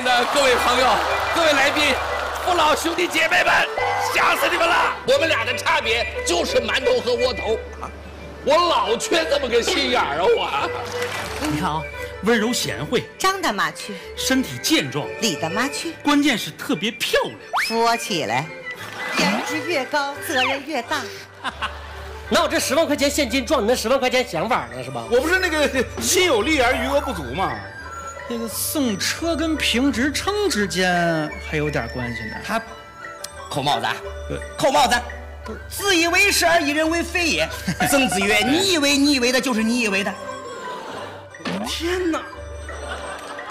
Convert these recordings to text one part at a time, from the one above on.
迎的各位朋友、各位来宾、父老兄弟姐妹们，想死你们了！我们俩的差别就是馒头和窝头。我老缺这么个心眼儿啊！我，你看啊，温柔贤惠，张大妈去，身体健壮，李大妈去，关键是特别漂亮。扶我起来，颜值越高，责任越大。拿我这十万块钱现金撞你那十万块钱想法呢，是吧？我不是那个心有力而余额不足吗？这个送车跟评职称之间还有点关系呢。他扣帽子，啊，扣帽子，不是自以为是而以人为非也。曾子曰：“你以为你以为的，就是你以为的。”天哪！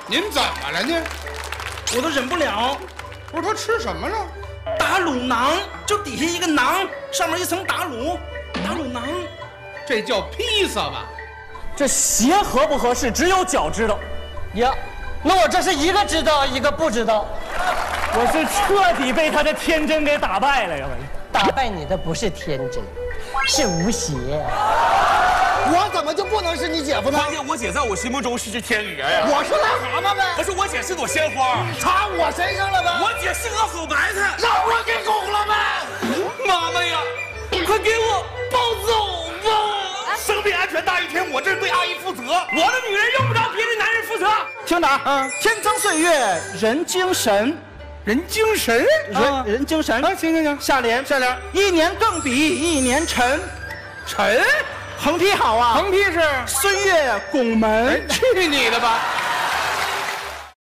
您怎么了呢？我都忍不了。不是他吃什么了？打卤囊，就底下一个囊，上面一层打卤。打卤囊，这叫披萨吧？这鞋合不合适，只有脚知道。呀，那我这是一个知道，一个不知道。我是彻底被他的天真给打败了呀！打败你的不是天真，是吴邪。我怎么就不能是你姐夫呢？关键我姐在我心目中是只天鹅呀。我是癞蛤蟆呗。不是，我姐是朵鲜花，插我身上了呗。我姐是个好白菜，听着啊，天增岁月人精神，人精神？人人精神。啊！行行行，下联下联，一年更比一年沉，沉，横批好啊，横批是？孙悦拱门。去你的吧！